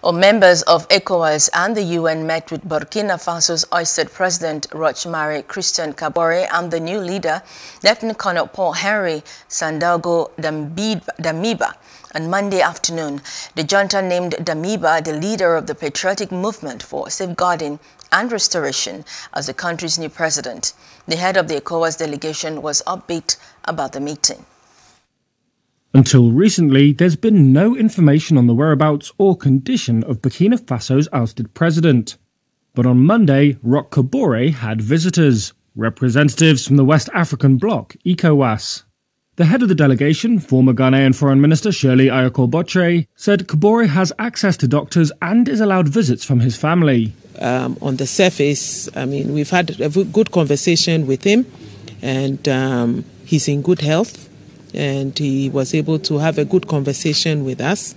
Well, members of ECOWAS and the UN met with Burkina Faso's ousted President Roch-Marc Christian Kabore and the new leader, Lieutenant Colonel Paul Henri Sandaogo Damiba on Monday afternoon. The junta named Damiba the leader of the patriotic movement for safeguarding and restoration as the country's new president. The head of the ECOWAS delegation was upbeat about the meeting. Until recently, there's been no information on the whereabouts or condition of Burkina Faso's ousted president. But on Monday, Roch Kabore had visitors, representatives from the West African bloc, ECOWAS. The head of the delegation, former Ghanaian Foreign Minister Shirley Ayorkor Botchwey, said Kabore has access to doctors and is allowed visits from his family. Um, on the surface, I mean, we've had a good conversation with him, and um, he's in good health and he was able to have a good conversation with us,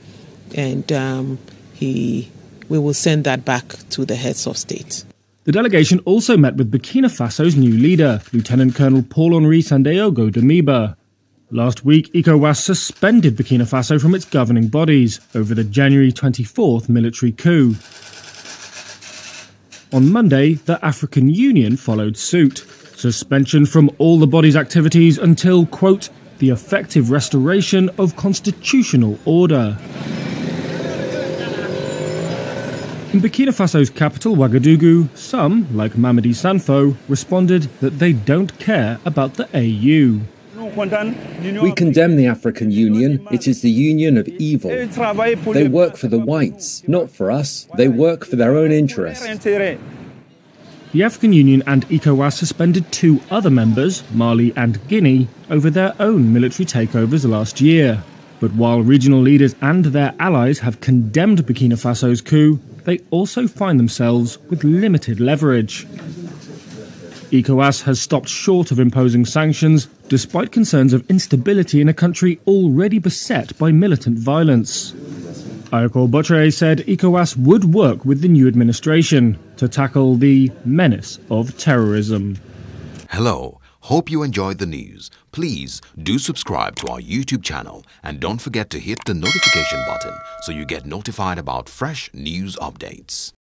and um, he we will send that back to the heads of state. The delegation also met with Burkina Faso's new leader, Lieutenant Colonel Paul Henri Sandaogo Damiba. Last week, ECOWAS suspended Burkina Faso from its governing bodies over the January 24th military coup. On Monday, the African Union followed suit. Suspension from all the body's activities until, quote, the effective restoration of constitutional order. In Burkina Faso's capital, Ouagadougou, some, like Mamadi Sanfo, responded that they don't care about the AU. We condemn the African Union. It is the union of evil. They work for the whites, not for us. They work for their own interests. The African Union and ECOWAS suspended two other members, Mali and Guinea, over their own military takeovers last year. But while regional leaders and their allies have condemned Burkina Faso's coup, they also find themselves with limited leverage. ECOWAS has stopped short of imposing sanctions, despite concerns of instability in a country already beset by militant violence. Ayorkor Botchwey said ECOWAS would work with the new administration to tackle the menace of terrorism. Hello, hope you enjoyed the news. Please do subscribe to our YouTube channel and don't forget to hit the notification button so you get notified about fresh news updates.